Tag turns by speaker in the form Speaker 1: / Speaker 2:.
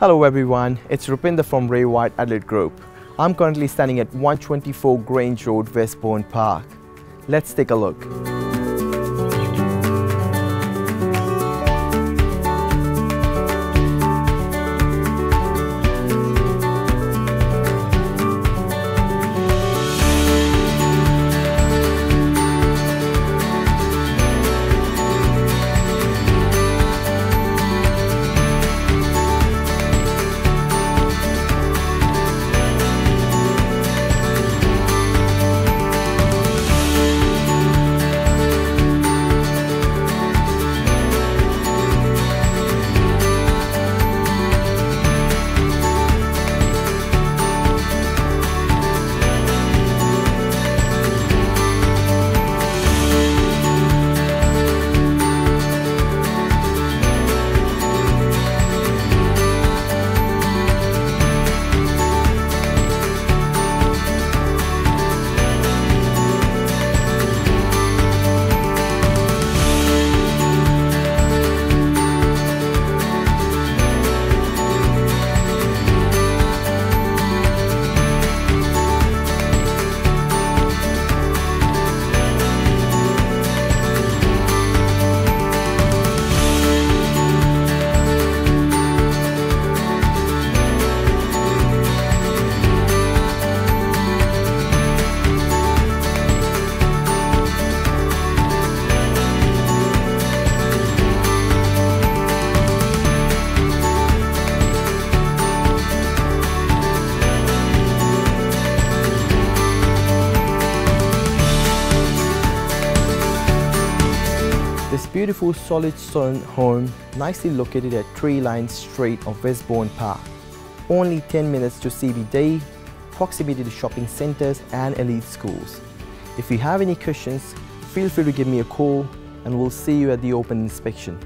Speaker 1: Hello everyone, it's Rupinder from Ray White Adelaide Group. I'm currently standing at 124 Grange Road, Westbourne Park. Let's take a look. Beautiful solid stone home nicely located at Three Lines Street of Westbourne Park. Only 10 minutes to CBD, proximity to shopping centres and elite schools. If you have any questions, feel free to give me a call and we'll see you at the open inspection.